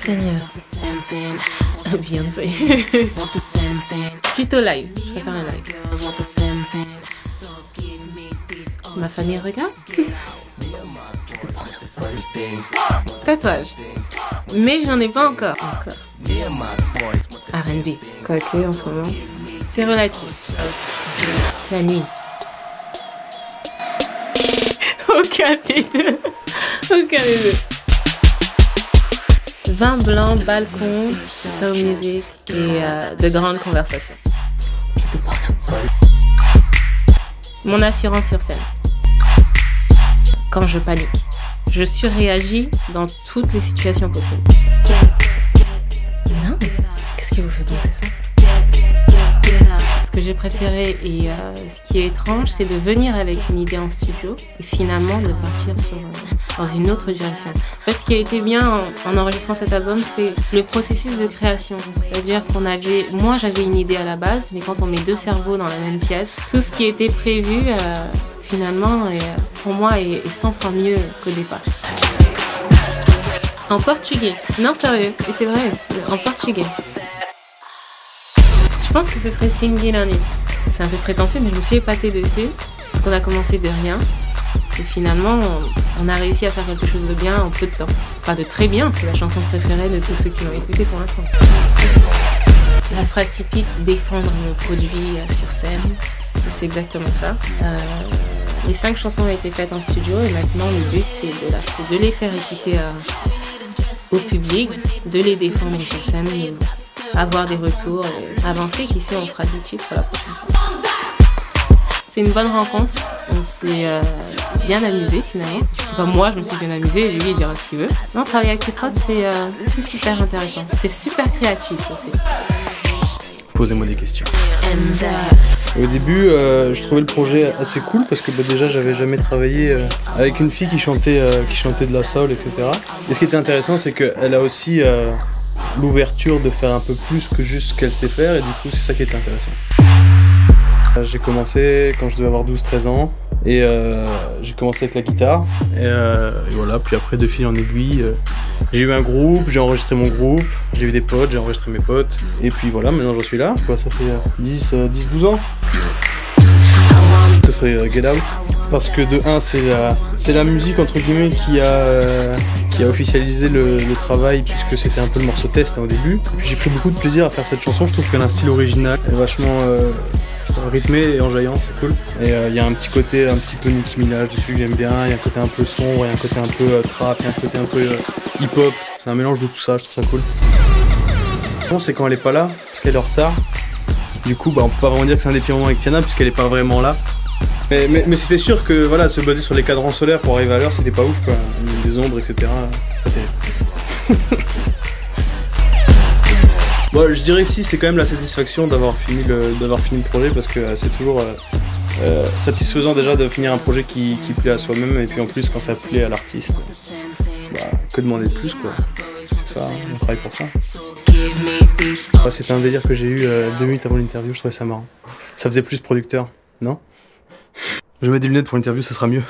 Seigneur. Beyoncé. Plutôt live. Je préfère un live. Ma famille regarde. Tatouage. Mais j'en ai pas encore. Encore. R&B. Quoique en ce moment. C'est relatif. La nuit. Aucun des deux. Aucun des deux. Vin blanc, balcon, soul music et euh, de grandes conversations. Mon assurance sur scène. Quand je panique. Je surréagis dans toutes les situations possibles. Non Qu'est-ce qui vous fait penser ça? Ce que j'ai préféré et euh, ce qui est étrange, c'est de venir avec une idée en studio et finalement de partir sur, euh, dans une autre direction. Ce qui a été bien en, en enregistrant cet album, c'est le processus de création. C'est-à-dire qu'on avait, moi j'avais une idée à la base, mais quand on met deux cerveaux dans la même pièce, tout ce qui était prévu, euh, finalement, pour moi, est, est 100 fois mieux qu'au départ. En portugais. Non, sérieux. Et c'est vrai, en portugais. Je pense que ce serait on It. C'est un peu prétentieux, mais je me suis épatée dessus. Parce qu'on a commencé de rien. Et finalement, on, a réussi à faire quelque chose de bien en peu de temps. Enfin, de très bien. C'est la chanson préférée de tous ceux qui l'ont écoutée pour l'instant. La phrase typique, défendre mon produit sur scène. C'est exactement ça. Euh, les cinq chansons ont été faites en studio et maintenant le but c'est de, les faire écouter euh, au public, de les défendre sur scène, avoir des retours, et avancer qu'ici on fera 10 titres la prochaine fois. C'est une bonne rencontre, on s'est euh, bien amusé finalement. Enfin, moi je me suis bien amusée, lui il dira ce qu'il veut. Non, travailler avec les prods c'est euh, c'est super intéressant, c'est super créatif aussi. Posez-moi des questions. Au début, euh, je trouvais le projet assez cool parce que bah, déjà, j'avais jamais travaillé euh, avec une fille qui chantait, euh, qui chantait de la soul, etc. Et ce qui était intéressant, c'est qu'elle a aussi euh, l'ouverture de faire un peu plus que juste ce qu'elle sait faire, et du coup, c'est ça qui était intéressant. Euh, J'ai commencé quand je devais avoir 12-13 ans, et euh, j'ai commencé avec la guitare. Et, euh, et voilà, puis après, de fil en aiguille, j'ai eu un groupe, j'ai enregistré mon groupe, j'ai eu des potes, j'ai enregistré mes potes, et puis voilà, maintenant j'en suis là. Quoi, ça fait euh, 10, 10-12 ans ce serait Get Out. Parce que de 1, c'est la, la musique entre guillemets qui a, qui a officialisé le, travail puisque c'était un peu le morceau test hein, au début. J'ai pris beaucoup de plaisir à faire cette chanson, je trouve qu'elle a un style original, vachement euh, rythmé et enjaillant, c'est cool. Et euh, il y a un petit côté un petit peu Nicki dessus que j'aime bien, il y a un côté un peu sombre, il y a un côté un peu euh, trap, il y a un côté un peu hip-hop. C'est un mélange de tout ça, je trouve ça cool. Bon, c'est quand elle est pas là, parce qu'elle est en retard. Du coup, bah, on peut pas vraiment dire que c'est un des pires moments avec Tiana puisqu'elle est pas vraiment là. Mais, c'était sûr que voilà, se baser sur les cadrans solaires pour arriver à l'heure, c'était pas ouf quoi. Des ombres, etc. bon, je dirais que si, c'est quand même la satisfaction d'avoir fini le, fini le projet parce que euh, c'est toujours euh, euh, satisfaisant déjà de finir un projet qui, plaît à soi-même et puis en plus quand ça plaît à l'artiste, bah, que demander de plus quoi. Ça, on travaille pour ça. C'était un délire que j'ai eu deux minutes avant l'interview, je trouvais ça marrant. Ça faisait plus producteur, non? Je mettre des lunettes pour l'interview, ça sera mieux.